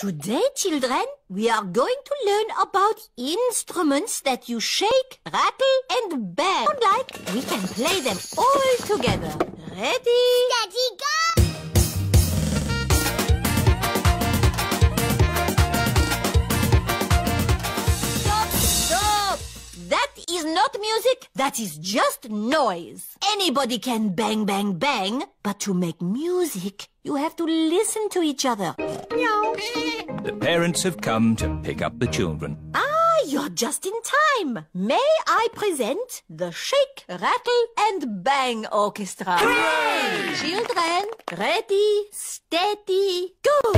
Today, children, we are going to learn about instruments that you shake, rattle, and bang. Like we can play them all together. Ready? Steady, go! Stop! Stop! That is not music. That is just noise. Anybody can bang, bang, bang. But to make music, you have to listen to each other. Meow. The parents have come to pick up the children. Ah, you're just in time. May I present the Shake, Rattle and Bang Orchestra? Hooray! Children, ready, steady, go!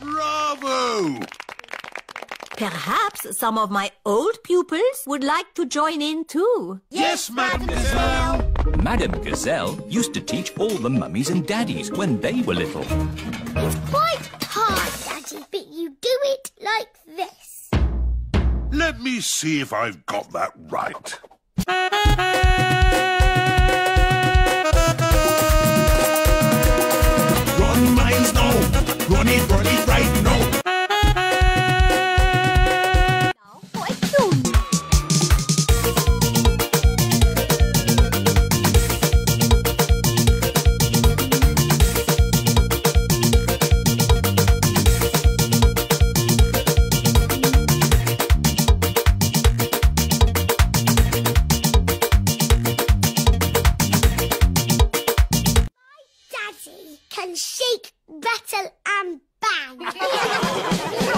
Bravo! Perhaps some of my old pupils would like to join in too. Yes, Madame Gazelle. Madame Gazelle used to teach all the mummies and daddies when they were little. It's quite hard, Daddy, but you do it like this. Let me see if I've got that right. Run, minds, no. Run it, run it right, no. and shake, rattle and bang.